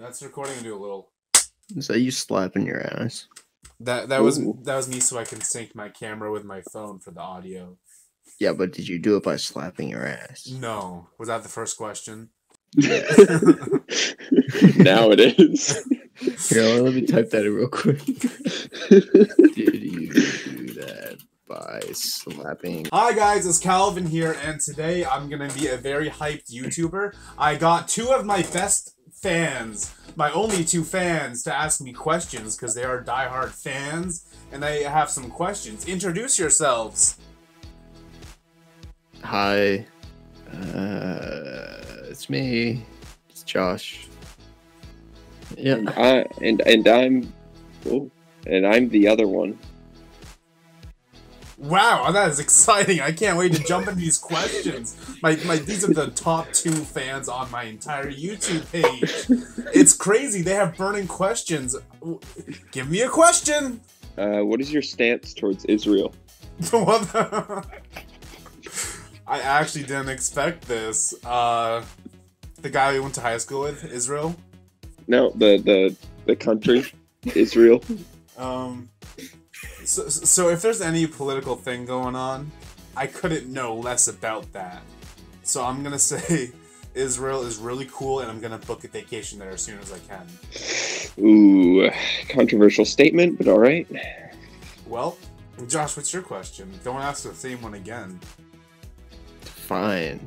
That's recording and do a little. Is that you slapping your ass? That that was that was me so I can sync my camera with my phone for the audio. Yeah, but did you do it by slapping your ass? No, was that the first question? now it is. Here, let me type that in real quick. did you do that by slapping? Hi guys, it's Calvin here, and today I'm gonna be a very hyped YouTuber. I got two of my best fans, my only two fans, to ask me questions because they are diehard fans, and they have some questions. Introduce yourselves. Hi, uh, it's me. It's Josh. Yeah, and, I, and and I'm, oh, and I'm the other one. Wow, that is exciting! I can't wait to jump into these questions. My, my, these are the top two fans on my entire YouTube page. It's crazy. They have burning questions. Give me a question. Uh, what is your stance towards Israel? what the? I actually didn't expect this. Uh, the guy we went to high school with, Israel. No, the the the country, Israel. Um, so, so if there's any political thing going on, I couldn't know less about that. So I'm gonna say Israel is really cool, and I'm gonna book a vacation there as soon as I can. Ooh, controversial statement, but all right. Well, Josh, what's your question? Don't ask the same one again. fine.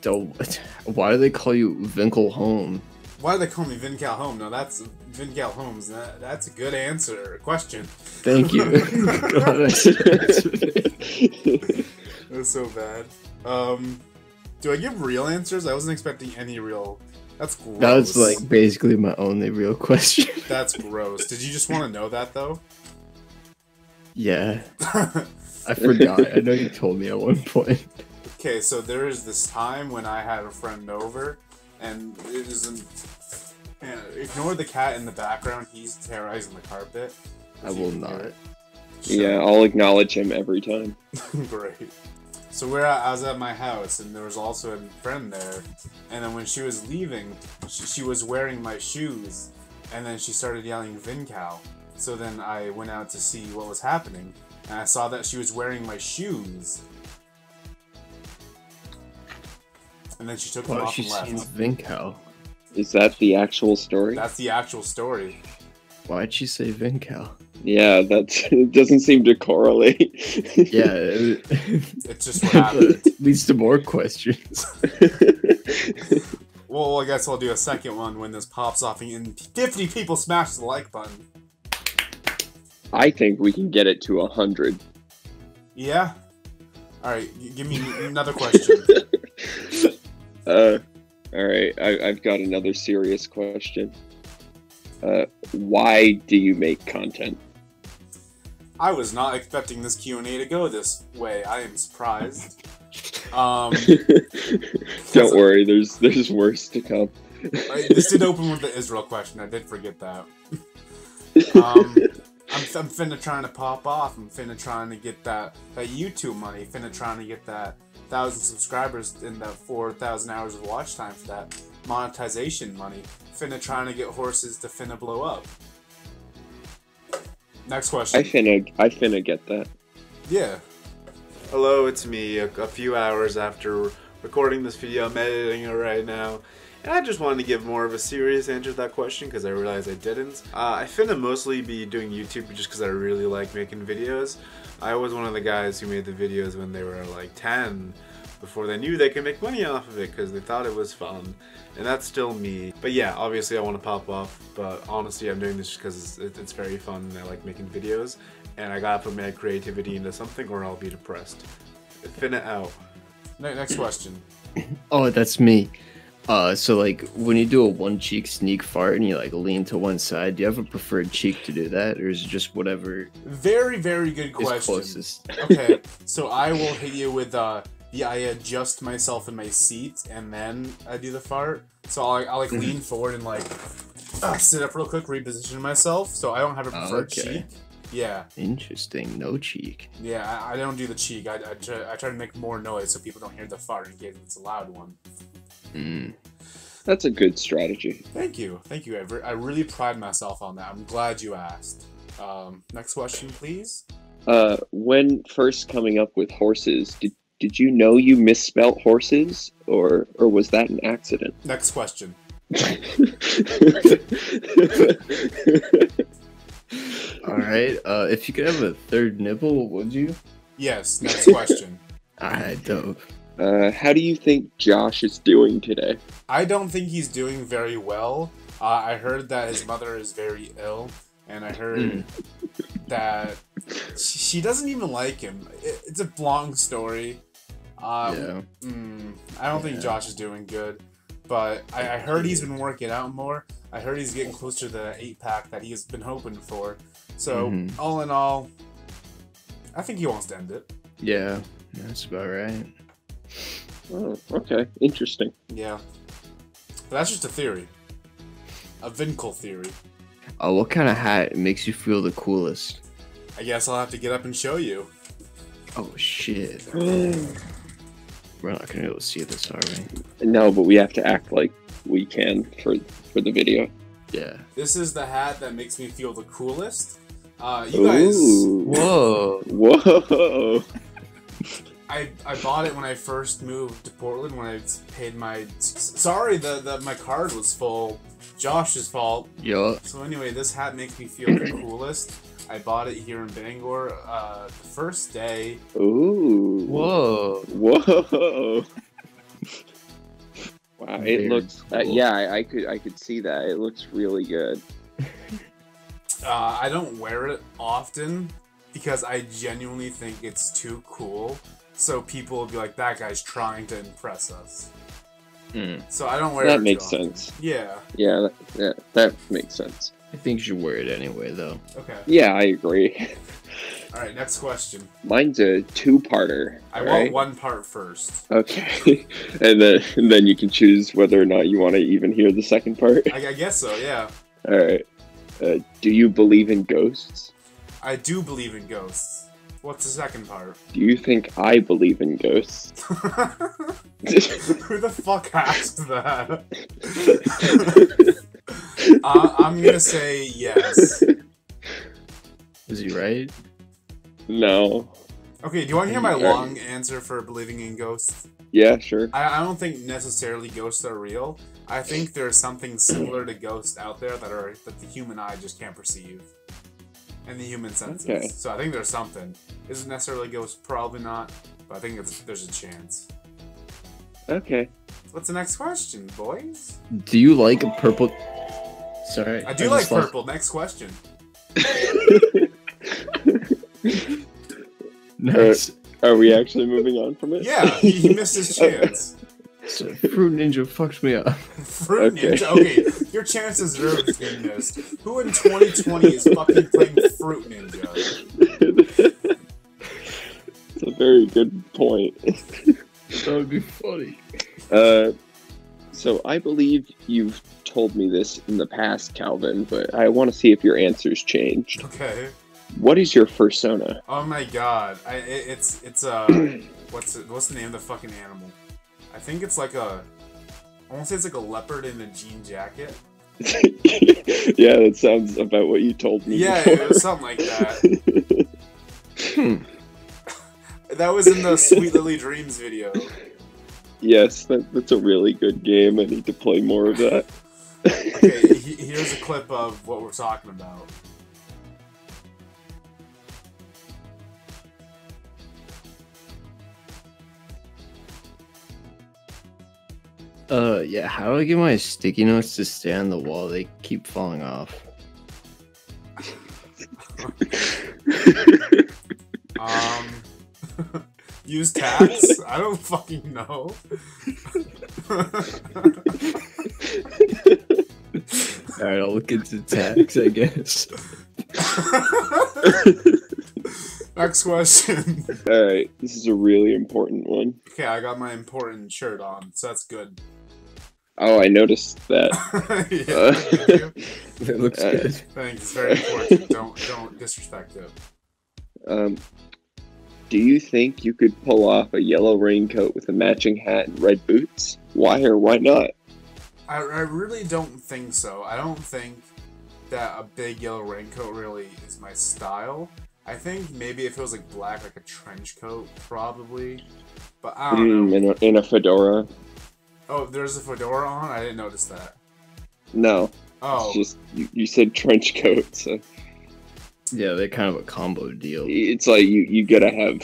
Don't. Why do they call you Vincal Home? Why do they call me Vin Calhoun? No, that's Vin Calhoun's. That, that's a good answer. Question. Thank you. That's so bad. Um, do I give real answers? I wasn't expecting any real. That's gross. that was like basically my only real question. That's gross. Did you just want to know that though? yeah, I forgot. I know you told me at one point. okay, so there is this time when I had a friend over, and it isn't. And ignore the cat in the background. He's terrorizing the carpet. I will not. yeah, I'll acknowledge him every time. Great. So we're at, I was at my house, and there was also a friend there. And then when she was leaving, she, she was wearing my shoes, and then she started yelling "Vincal." So then I went out to see what was happening, and I saw that she was wearing my shoes. And then she took them Well, off she and sees left. Vincal. Is that the actual story? That's the actual story. Why'd she say Vincal? yeah, that it. Doesn't seem to correlate. Yeah, it, It's just what happened. leads to more questions. well, I guess I'll do a second one when this pops off and 50 people smash the like button. I think we can get it to a hundred. Yeah. All right, give me another question. Uh, all right, I, I've got another serious question. Uh, why do you make content? I was not expecting this Q and A to go this way. I am surprised. Um, Don't worry, there's there's worse to come. I- this did open with the Israel question. I did forget that. Um, I'm, I'm finna trying to pop off. I'm finna trying to get that that YouTube money. Finna trying to get that thousand subscribers in that four thousand hours of watch time for that monetization money. Finna trying to get horses to finna blow up. Next question. I finna I finna get that. Yeah. Hello, it's me. A, a few hours after recording this video, I'm editing it right now. And I just wanted to give more of a serious answer to that question because I realized I didn't. Uh, I finna mostly be doing YouTube just because I really like making videos. I was one of the guys who made the videos when they were like 10 before they knew they could make money off of it because they thought it was fun. And that's still me. But yeah, obviously I want to pop off, but honestly I'm doing this just because it's, it's very fun and I like making videos. And I gotta put my creativity into something or I'll be depressed. Finna out. Next question. Oh, that's me. Uh, so like when you do a one cheek sneak fart and you like lean to one side, do you have a preferred cheek to do that, or is it just whatever Very, very good question. closest? okay, so I will hit you with uh, the I adjust myself in my seat and then I do the fart. So I'll, I'll like lean forward and like uh, sit up real quick, reposition myself. So I don't have a preferred Okay. cheek. Yeah, Interesting. No cheek. yeah, I, I don't do the cheek. I, I, try, I try to make more noise so people don't hear the fart in case it's a loud one. Mm. That's a good strategy. Thank you, thank you. I, re- I really pride myself on that. I'm glad you asked. Um, next question, please. Uh, when first coming up with horses, did did you know you misspelt horses, or or was that an accident? Next question. All right. Uh, if you could have a third nipple, would you? Yes. Next question. All right, dope. uh, how do you think Josh is doing today? I don't think he's doing very well. Uh, I heard that his mother is very ill, and I heard Mm. that she, she doesn't even like him. It, it's a long story. Um, yeah. mm, I don't think Josh is doing good, but I, I heard he's been working out more. I heard he's getting closer to the eight pack that he's been hoping for. So Mhm. all in all, I think he wants to end it. Yeah. That's about right. Oh, okay, interesting. Yeah, but that's just a theory, a Vincal theory. Uh, what kind of hat makes you feel the coolest? I guess I'll have to get up and show you. Oh shit. We're not gonna be able to see this, are we? no, but we have to act like we can for for the video. Yeah. This is the hat that makes me feel the coolest. Uh, you guys, Ooh. Whoa. Whoa! I, I bought it when I first moved to Portland when I paid my. Sorry, the, the my card was full. Josh's fault. Yo. So anyway, this hat makes me feel the coolest. I bought it here in Bangor. Uh, the first day, Ooh! Whoa. Whoa! wow, Very it looks. Uh, yeah, I, I could I could see that. It looks really good. uh, I don't wear it often because I genuinely think it's too cool. So people will be like, "That guy's trying to impress us." Hmm. So I don't wear it. That too makes often. sense. Yeah. Yeah, that, yeah, that makes sense. I think you should wear it anyway, though. Okay. Yeah, I agree. All right. Next question. Mine's a two-parter. I all want one part first. Okay, and then and then you can choose whether or not you want to even hear the second part. I, I guess so. Yeah. All right. Uh, do you believe in ghosts? I do believe in ghosts. What's the second part? Do you think I believe in ghosts? Who the fuck asked that? uh, I'm gonna say yes. Is he right? no. Okay, do you want to hear my long answer for believing in ghosts? Yeah, sure. I, I don't think necessarily ghosts are real. I think there's something similar to ghosts out there that are that the human eye just can't perceive, and the human senses. Okay. So I think there's something. Is it necessarily ghosts? Probably not. But I think it's, there's a chance. Okay. What's the next question, boys? Do you like purple? Sorry. I do just like lost- purple. Next question. Nice. Are we actually moving on from it? Yeah, he, he missed his chance. So, Fruit Ninja fucked me up. Fruit Okay. Ninja. Okay, your chances are being missed. Who in 2020 is fucking playing Fruit Ninja? It's a very good point. That would be funny. Uh, so I believe you've told me this in the past, Calvin, but I want to see if your answers changed. Okay. What is your fursona? Oh my god. I, it, it's it's uh what's it, what's the name of the fucking animal? I think it's like a I want to say it's like a leopard in a jean jacket. yeah, that sounds about what you told me. Yeah, before. it was something like that. Hmm. That was in the Sweet Lily Dreams video. yes, that, that's a really good game. I need to play more of that. Okay, he, here's a clip of what we're talking about. Uh, yeah. How do I get my sticky notes to stay on the wall? They keep falling off. Um, use tacks? I don't fucking know. All right, I'll look into tacks, I guess. Next question. All right, this is a really important one. Okay, I got my important shirt on, so that's good. Oh, I noticed that. yeah, Uh. It looks Uh, good. Thanks, it's very important. Don't don't disrespect it. Um, do you think you could pull off a yellow raincoat with a matching hat and red boots? Why or why not? I, I really don't think so. I don't think that a big yellow raincoat really is my style. I think maybe if it was like black, like a trench coat, probably. But I don't Mm, know. in, a, in a fedora. Oh, there's a fedora on. I didn't notice that. No, Oh, it's just you, you said trench coat, so Yeah, they're kind of a combo deal. it's like you you gotta have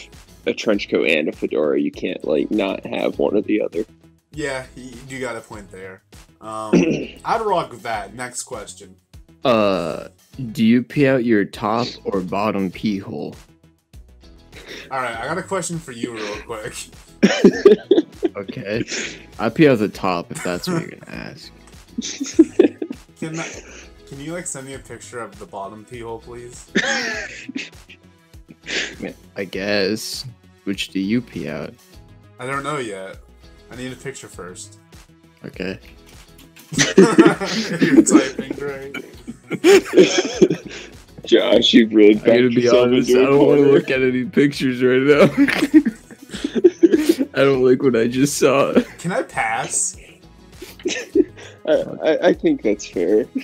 a trench coat and a fedora. You can't like not have one or the other. yeah, you, you got a point there. Um, I'd rock with that. Next question. Uh, do you pee out your top or bottom pee hole? All right, I got a question for you, real quick. Okay, I pee out the top if that's what you're gonna ask. Can that, can you like send me a picture of the bottom pee hole, please? I, guess. Which do you pee out? I don't know yet. I need a picture first. Okay. You're typing, right? Josh, you've really I backed gotta be yourself honest. I don't want to look at any pictures right now. I don't like what I just saw. Can I pass? I, I, I think that's fair.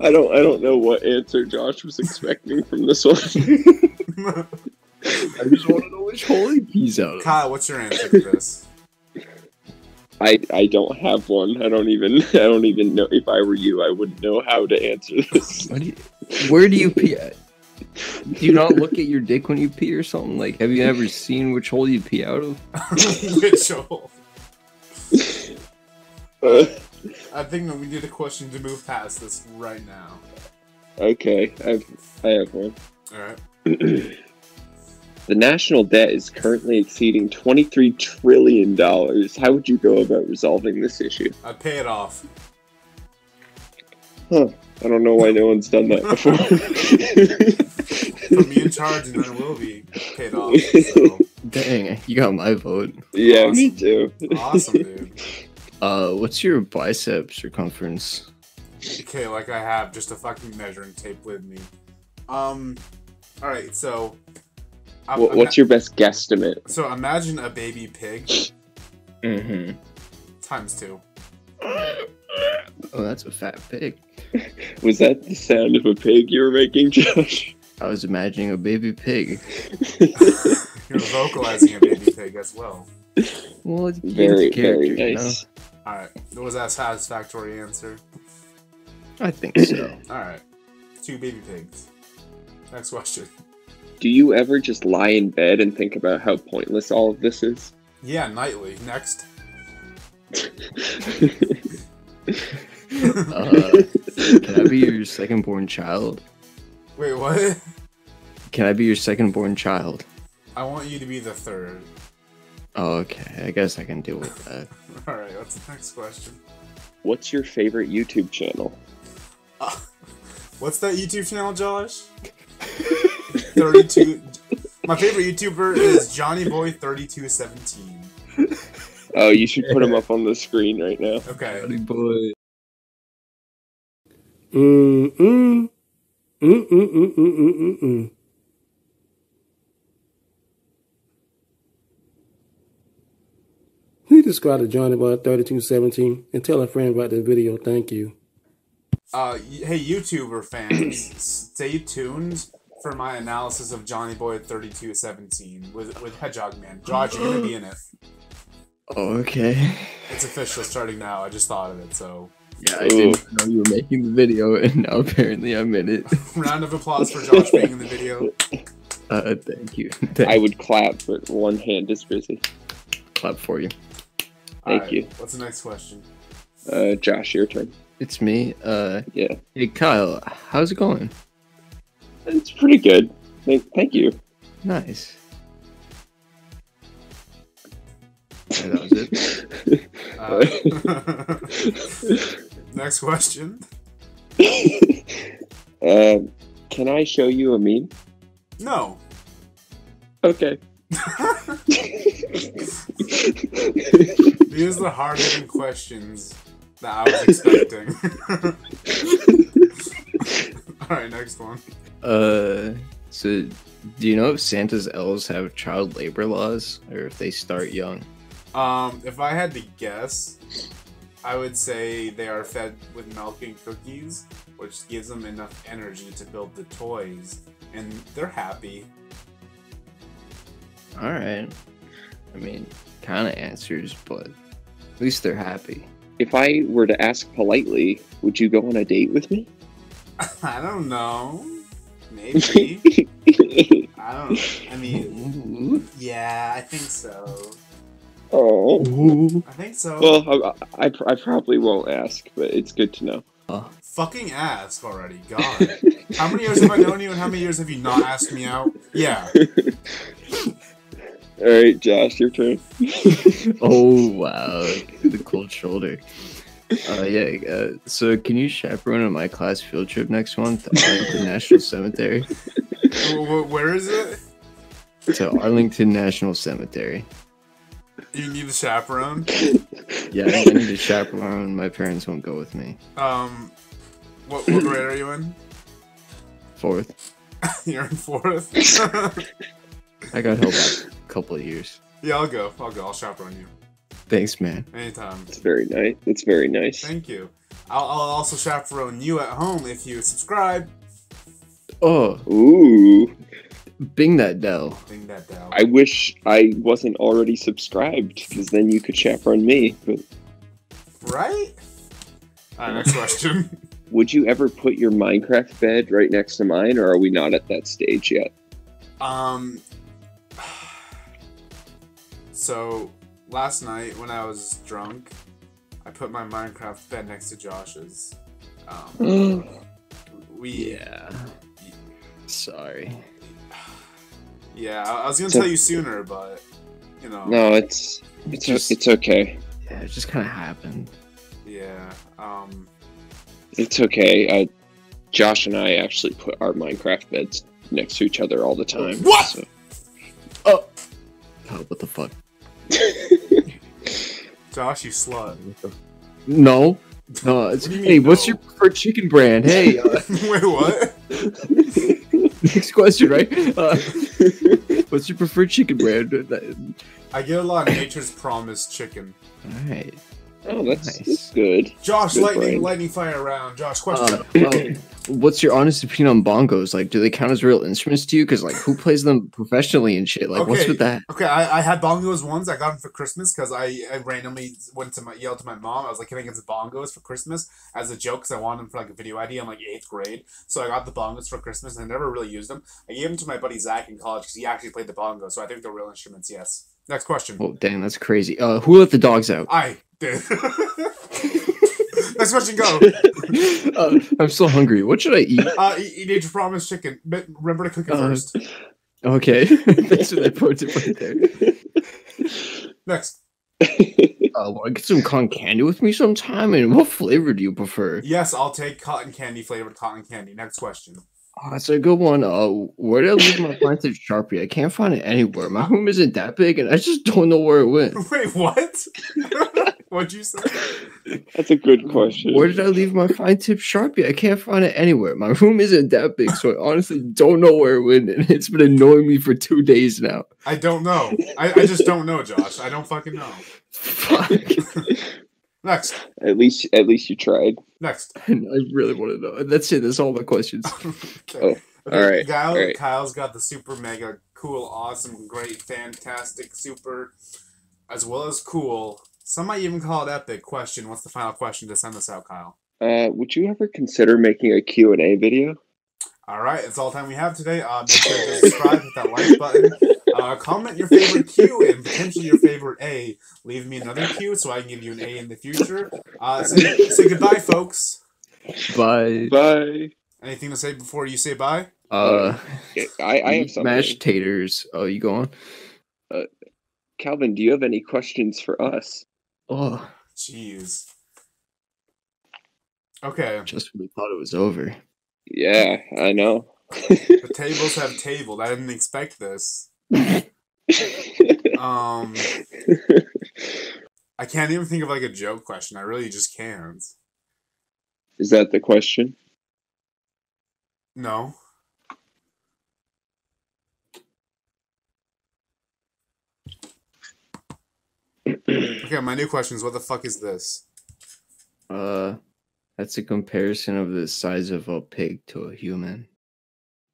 I don't I don't know what answer Josh was expecting from this one. I just want to know which hole he pees out of. Kyle, what's your answer to this? I I don't have one. I don't even I don't even know if I were you, I wouldn't know how to answer this. What do you, where do you pee at? Do you not look at your dick when you pee or something? Like, have you ever seen which hole you pee out of? Which hole? Uh, I think that we need a question to move past this right now. okay, I've I have one. Alright. The national debt is currently exceeding $23 trillion. How would you go about resolving this issue? I'd pay it off. I don't know why no one's done that before. Put me in charge and then we'll be paid off. So Dang, you got my vote. yeah, me too. awesome, dude. Uh, what's your bicep circumference? Okay, like I have just a fucking measuring tape with me. Um alright, so I'm- What, what's your best guesstimate? So imagine a baby pig Mm-hmm. times two. Oh, that's a fat pig. Was that the sound of a pig you were making, Josh? I was imagining a baby pig. You're vocalizing a baby pig as well. Well, it's very, it's very character, you know? nice. Alright. Was that a satisfactory answer? I think so. Alright. Two baby pigs. Next question. Do you ever just lie in bed and think about how pointless all of this is? Yeah, nightly. Next. Uh, can I be your second born child? Wait, what? Can I be your second born child? I want you to be the third. Oh, okay. I guess I can deal with that. Alright, what's the next question? What's your favorite YouTube channel? Uh, what's that YouTube channel, Josh? 32. My favorite YouTuber is Johnny Boy 3217. Oh, you should put him up on the screen right now. Okay. Buddy boy. Mm mm. Mm mm mm mm mm mm mm. Please describe to Johnny Boy 3217 and tell a friend about the video. Thank you. Uh, hey, YouTuber fans, stay tuned for my analysis of Johnny Boy 3217 with, with Hedgehog Man. Josh, you're gonna be in it. Oh, okay. It's official starting now. I just thought of it, so. Yeah, I didn't know you were making the video, and now apparently I'm in it. Round of applause for Josh being in the video. Uh, thank you. I would clap, but one hand is busy. clap for you. Thank Alright, you. What's the next question? Uh, Josh, your turn. It's me. Uh, Yeah, hey Kyle, how's it going? it's pretty good. Thank, thank you. Nice. Uh, next question. um, can I show you a meme? No. Okay. These are the hard hitting questions that I was expecting. Alright, next one. Uh, so do you know if Santa's elves have child labor laws, or if they start young? Um, if I had to guess, I would say they are fed with milk and cookies, which gives them enough energy to build the toys, and they're happy. All right. I mean, kind of answers, but at least they're happy. If I were to ask politely, would you go on a date with me? I don't know. Maybe. I don't. I mean, yeah, I think so. Oh. I think so. Well, I, I, I probably won't ask, but it's good to know. Fucking ask already. God. How many years have I known you, and how many years have you not asked me out? Yeah. All right, Josh, your turn. oh wow, the cold shoulder. Uh, yeah. Uh, so, can you chaperone on my class field trip next month to Arlington National Cemetery? Wh- wh- Where is it? To Arlington National Cemetery. You need a chaperone. Yeah, I I need a chaperone. My parents won't go with me. Um, what, what grade are you in? Fourth, You're in fourth. I got held back a couple of years. yeah, I'll go. I'll go. I'll chaperone you Thanks, man. anytime. It's very nice. It's very nice. Thank you. I'll, I'll also chaperone you at home if you subscribe. Oh, Ooh, bing that Dell. Ding that down. I wish I wasn't already subscribed, because then you could chaperone me. But Right? Alright, next question. would you ever put your Minecraft bed right next to mine, or are we not at that stage yet? Um. So, last night when I was drunk, I put my Minecraft bed next to Josh's. Um, we. Yeah. Sorry. Yeah, I I was gonna So- tell you sooner, but you know. No, it's it's Just- it's okay. Yeah, it just kind of happened. Yeah. Um. It's okay. Uh, Josh and I actually put our Minecraft beds next to each other all the time. What? so- Oh, what the fuck? Josh, you slut. No, no. It's, What do you hey, mean, what's no? your preferred chicken brand? Hey, uh, Wait, what? next question, right? Uh, what's your preferred chicken brand? I get a lot of Nature's Promise chicken. right. Oh, that's, Nice. that's good. Josh, Good lightning, brain. lightning fire round. Josh, question. Uh, well, what's your honest opinion on bongos? Like, do they count as real instruments to you? Because like, who plays them professionally and shit? Like, what's with that? Okay, I, I had bongos once. I got them for Christmas because I, I randomly went to my yelled to my mom. I was like, "Can I get some bongos for Christmas?" As a joke, because I wanted them for like a video ID. I'm like eighth grade, so I got the bongos for Christmas, and I never really used them. I gave them to my buddy Zach in college because he actually played the bongos. So I think they're real instruments. Yes. Next question. Oh, dang, that's crazy. Uh, who let the dogs out? I did. Next question. Go. uh, I'm so hungry. What should I eat? Uh, eat, eat Nature Promise chicken. But remember to cook it Uh, first. Okay, thanks for that pro tip right there. Next. Uh, want to get some cotton candy with me sometime? And what flavor do you prefer? Yes, I'll take cotton candy flavored cotton candy. Next question. Oh, that's a good one. Uh, where did I leave my planted sharpie? I can't find it anywhere. My room isn't that big, and I just don't know where it went. Wait, what? What'd you say? That's a good question. Where did I leave my fine tip sharpie? I can't find it anywhere. My room isn't that big, so I honestly don't know where it went, and it's been annoying me for two days now. I don't know. I, I just don't know, Josh. I don't fucking know. Fuck. Next. At least, at least you tried. Next. I really want to know. That's it. That's all the questions. Okay. Oh, Okay, all right, Kyle, all right. Kyle's got the super mega cool, awesome, great, fantastic, super, as well as cool. Some might even call it epic. Question: What's the final question to send this out, Kyle? Uh, would you ever consider making a Q and A video? All right, it's all the time we have today. Uh, make sure to subscribe, hit that like button, uh, comment your favorite Q and potentially your favorite A. Leave me another Q so I can give you an A in the future. Uh, say, say goodbye, folks. Bye. Bye. Anything to say before you say bye? Uh, I, I have something. mashed taters. Oh, you go on. Calvin, do you have any questions for us? Oh, Jeez. Okay, just when we thought it was over. Yeah, I know. the tables have tabled. I didn't expect this. Um, I can't even think of like a joke question. I really just can't. Is that the question? No. Okay, my new question is what the fuck is this? Uh, that's a comparison of the size of a pig to a human.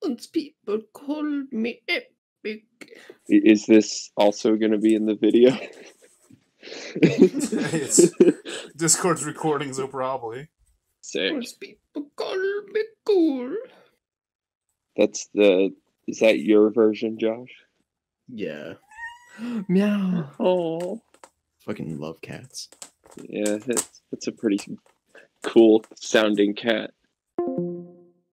Once people called me epic. I- Is this also going to be in the video? It's- Discord's recording, so probably. Sick. People called me cool. That's the. Is that your version, Josh? Yeah. Meow. Oh. Fucking love cats. Yeah, that's, that's a pretty cool sounding cat.